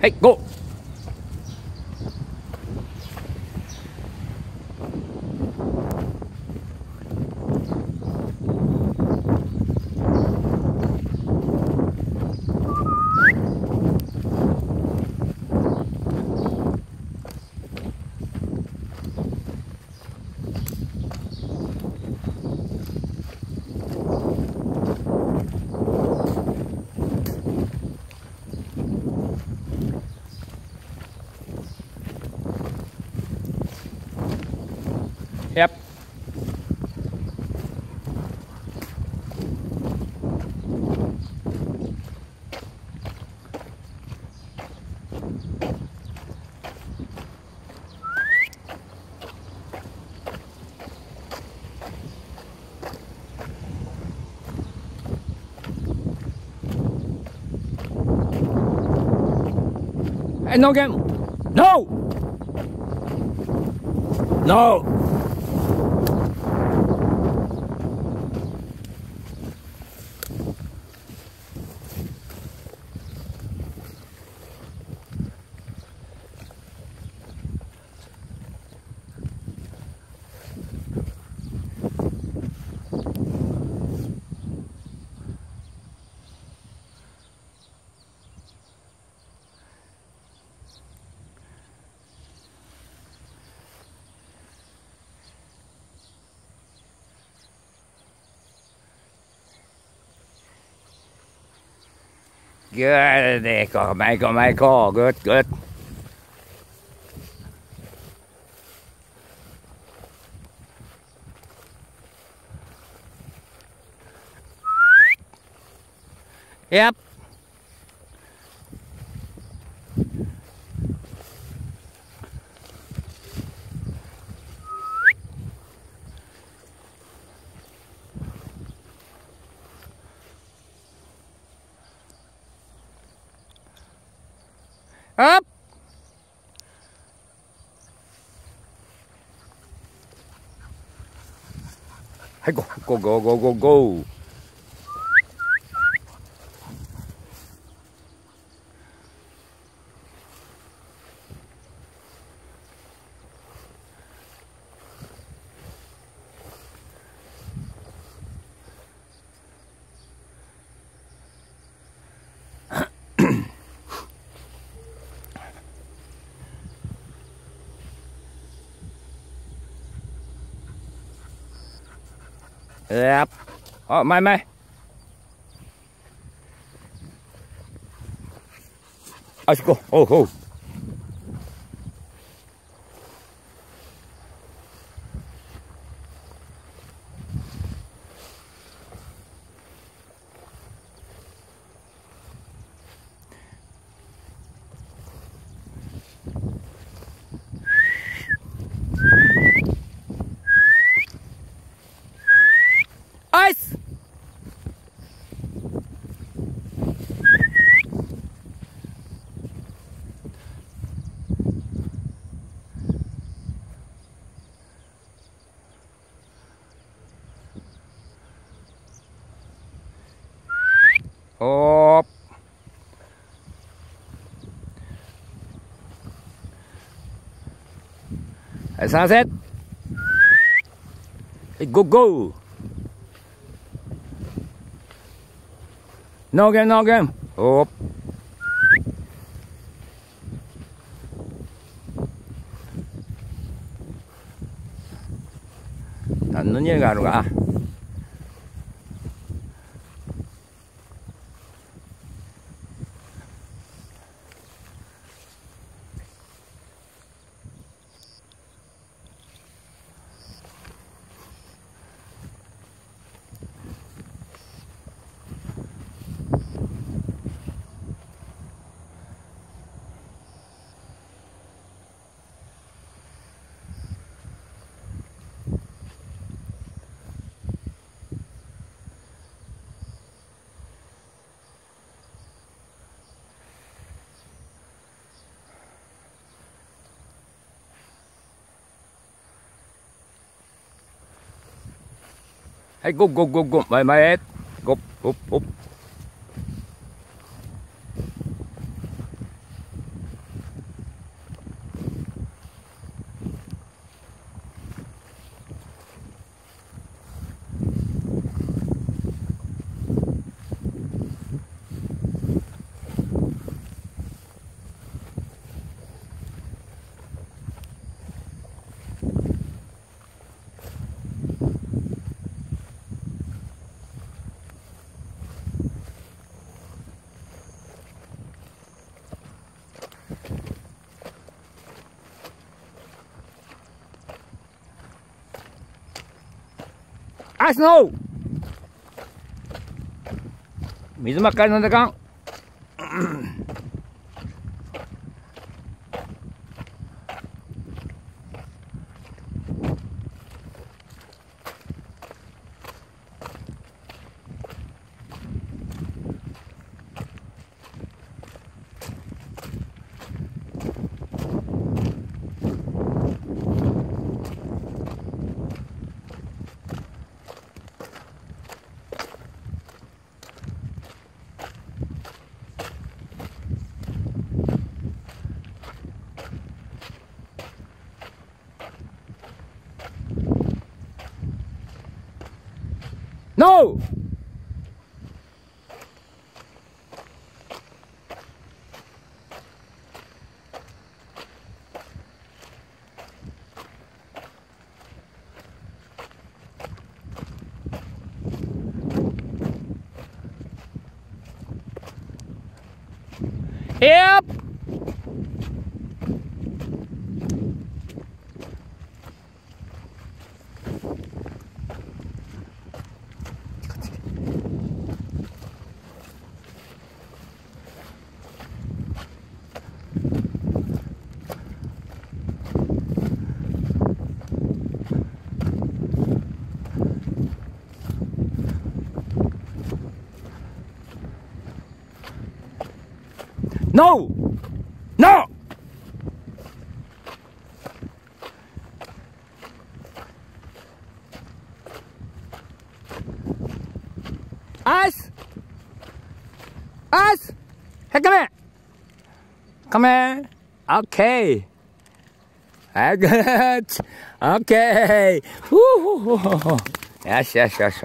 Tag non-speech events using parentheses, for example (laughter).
Hey, go. Yep. Hey, no game. No. No. Good, Michael, Michael, Michael. Good, good. Yep. Up. Go, go, go, go, go, go. Yep. Ờ, mai mai. À, go. Oh, oh. はい、賛成ゴーゴー。ノーゲンノーゲンお何の匂いがあるか？hãy gục gục gục gục. Mày mày hết. Gục gục gục. アイスノー水まっかり飲んで No! Yep. No! No! Us! Us! Hey, come here! Come here! Okay! I (laughs) got Okay! Woo! Yes, yes, yes.